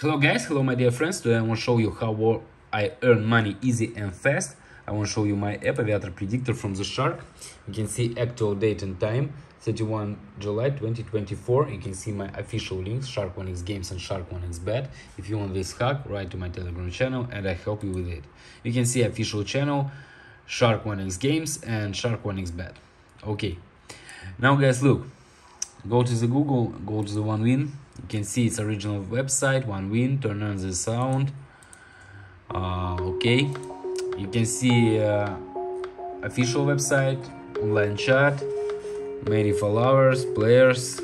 Hello guys, hello my dear friends. Today I want to show you how I earn money easy and fast. I want to show you my app Aviator Predictor from the Shark. You can see actual date and time, 31 July 2024. You can see my official links, Shark 1x Games and Shark 1x Bet. If you want this hack, write to my Telegram channel and I help you with it. You can see official channel, Shark 1x Games and Shark 1x Bet. Okay, now guys look, go to the Google, go to the 1WIN. You can see its original website 1WIN turn on the sound. Uh, okay. You can see uh, official website online chat many followers players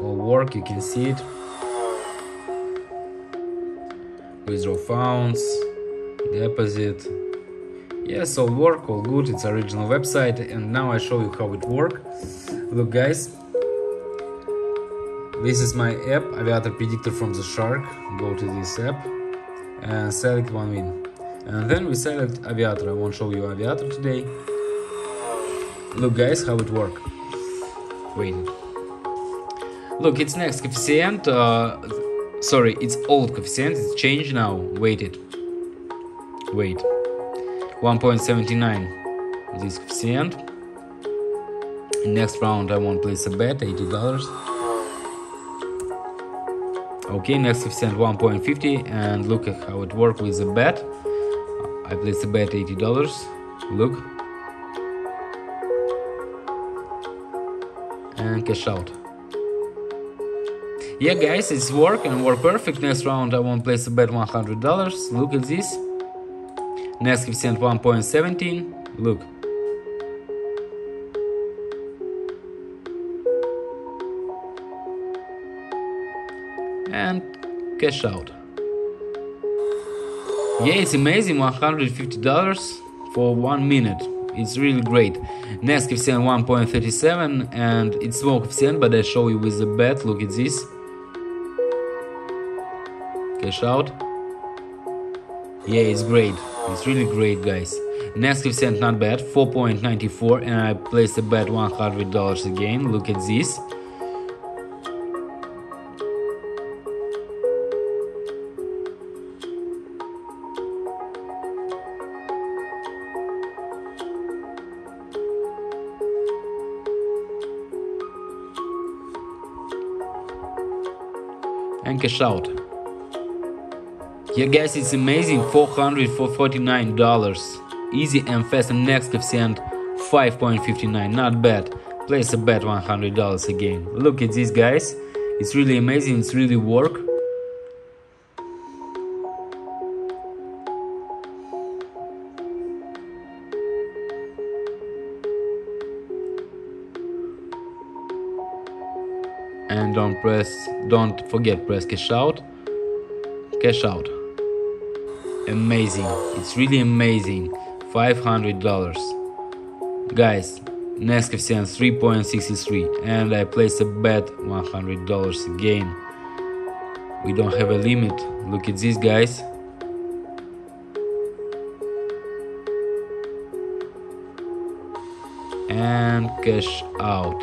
all work you can see it. Withdraw funds deposit. Yes all work all good it's original website and now i show you how it work. Look guys this is my app, Aviator Predictor from the Shark. Go to this app and select 1WIN. And then we select Aviator. I won't show you Aviator today. Look guys, how it work. Wait. Look, it's next coefficient. Uh, sorry, it's old coefficient. It's changed now. Wait it. Wait. 1.79 this coefficient. Next round I want place a bet, $80 okay next coefficient 1.50 and look at how it works with the bet. I placed a bet $80 look. And cash out. Yeah guys it's work and work perfect. Next round I won't place a bet $100 look at this. Next coefficient 1.17 look and cash out. Yeah, it's amazing, $150 for one minute. It's really great. Next coefficient 1.37 and it's small coefficient, but I show you with the bet. Look at this. Cash out. Yeah, it's great. It's really great, guys. Next coefficient not bad, 4.94 and I place a bet $100 again. Look at this. And cash out. Yeah guys, it's amazing, 400 for $49. Easy and fast and next coefficient 5.59, not bad. Place a bet $100 again. Look at this guys, it's really amazing, it's really work. And don't press don't forget press cash out. Cash out. Amazing. It's really amazing. $500 guys next coefficient 3.63 and I place a bet $100 again. We don't have a limit. Look at this guys. And cash out.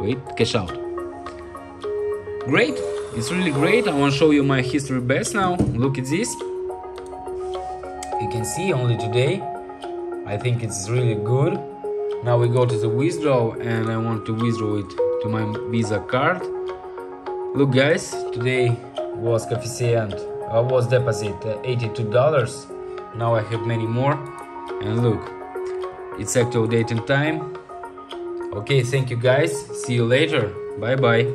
Wait cash out great. It's really great. I want to show you my history bets now. Look at this. You can see only today. I think it's really good. Now we go to the withdraw and i want to withdraw it to my visa card. Look guys today was coefficient uh, was deposit uh, 82 dollars. Now i have many more. And look it's actual date and time. Okay thank you guys. See you later. Bye bye